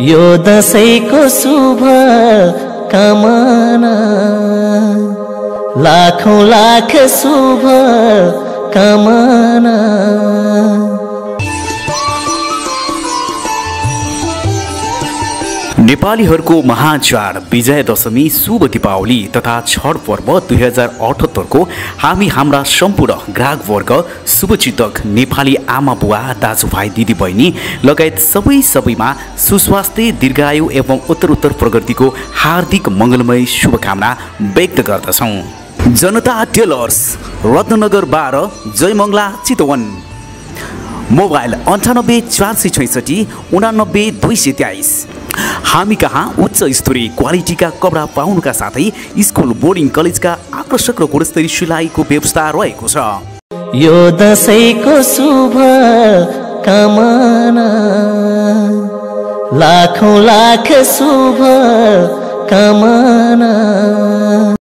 यो दसैँको शुभ कामना। लाखौँ लाख शुभ कामना। नेपालीहरूको महाचाड विजय दशमी शुभ दीपावली तथा छठ पर्व दुई हजार अठहत्तरको हामी हाम्रा सम्पूर्ण ग्राहकवर्ग शुभचिन्तक नेपाली आमा बुवा दाजुभाइ दिदीबहिनी लगायत सबै सबैमा सुस्वास्थ्य दीर्घायु एवं उत्तरोत्तर प्रगतिको हार्दिक मङ्गलमय शुभकामना व्यक्त गर्दछौँ। जनता टेलर्स रत्नगर बाह्र जयमङ्गला चितवन। मोबाइल अन्ठानब्बे चार सय छैसठी उनानब्बे दुई सय तेइस। हामी कहाँ? उच्च स्तरीय क्वालिटीका कपडा पाउनुका साथै स्कुल बोर्डिङ कलेजका आकर्षक र गुणस्तरीय सिलाइको व्यवस्था रहेको छ। यो दसैँको शुभ कामना। लाखौँ लाख शुभ कामना।